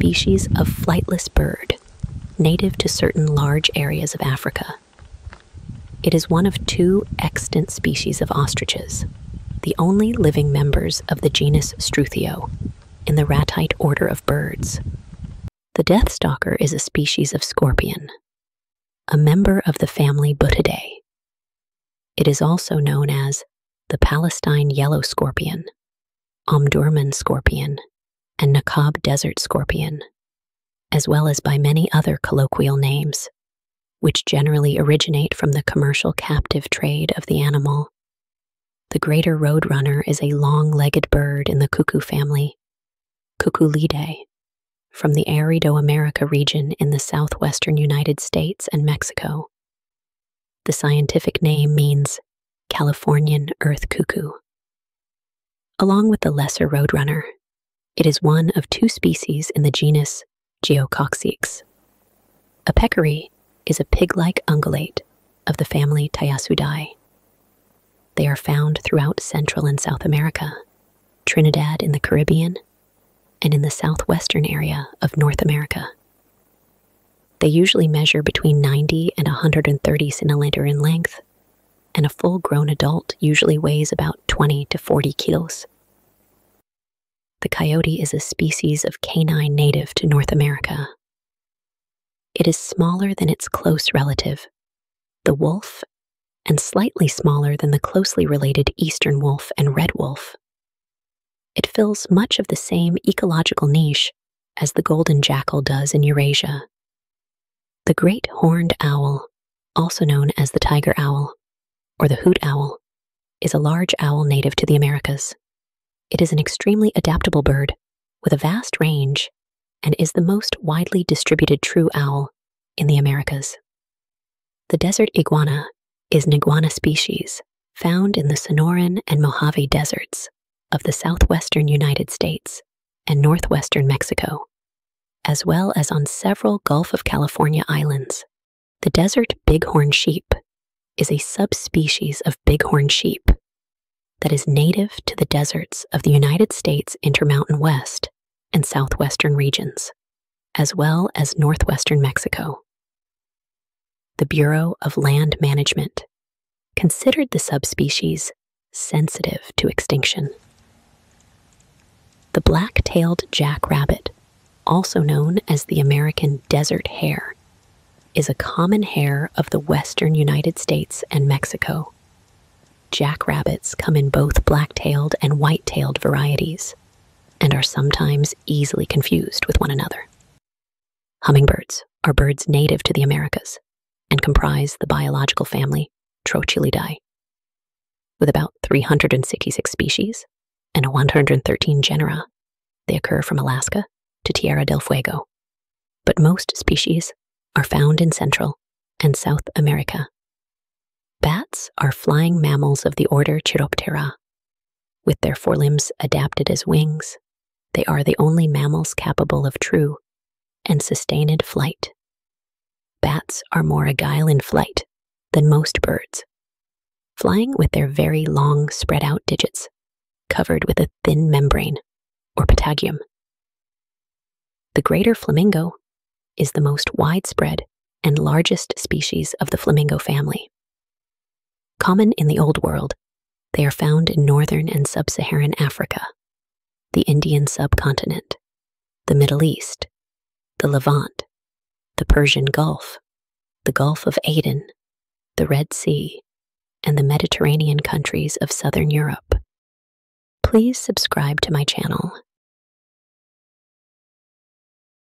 species of flightless bird native to certain large areas of Africa. It is one of two extant species of ostriches, the only living members of the genus Struthio in the ratite order of birds. The deathstalker is a species of scorpion, a member of the family Buthidae. It is also known as the Palestine yellow scorpion, Omdurman scorpion, and Naqab desert scorpion, as well as by many other colloquial names, which generally originate from the commercial captive trade of the animal. The greater roadrunner is a long legged bird in the cuckoo family, Cuculidae, from the Aridoamerica region in the southwestern United States and Mexico. The scientific name means Californian earth cuckoo. Along with the lesser roadrunner, it is one of two species in the genus Geococcyx. A peccary is a pig-like ungulate of the family Tayassuidae. They are found throughout Central and South America, Trinidad in the Caribbean, and in the southwestern area of North America. They usually measure between 90 and 130 centimeter in length, and a full grown adult usually weighs about 20 to 40 kilos. The coyote is a species of canine native to North America. It is smaller than its close relative, the wolf, and slightly smaller than the closely related eastern wolf and red wolf. It fills much of the same ecological niche as the golden jackal does in Eurasia. The great horned owl, also known as the tiger owl or the hoot owl, is a large owl native to the Americas. It is an extremely adaptable bird with a vast range and is the most widely distributed true owl in the Americas. The desert iguana is an iguana species found in the Sonoran and Mojave deserts of the southwestern United States and northwestern Mexico, as well as on several Gulf of California islands. The desert bighorn sheep is a subspecies of bighorn sheep that is native to the deserts of the United States Intermountain West and southwestern regions, as well as northwestern Mexico. The Bureau of Land Management considered the subspecies sensitive to extinction. The black tailed jackrabbit, also known as the American desert hare, is a common hare of the western United States and Mexico Jackrabbits come in both black-tailed and white-tailed varieties and are sometimes easily confused with one another. Hummingbirds are birds native to the Americas and comprise the biological family Trochilidae. With about 366 species and 113 genera, they occur from Alaska to Tierra del Fuego. But most species are found in Central and South America Bats are flying mammals of the order Chiroptera. With their forelimbs adapted as wings, they are the only mammals capable of true and sustained flight. Bats are more agile in flight than most birds, flying with their very long, spread out digits covered with a thin membrane or patagium. The greater flamingo is the most widespread and largest species of the flamingo family. Common in the Old World, they are found in northern and sub Saharan Africa, the Indian subcontinent, the Middle East, the Levant, the Persian Gulf, the Gulf of Aden, the Red Sea, and the Mediterranean countries of southern Europe. Please subscribe to my channel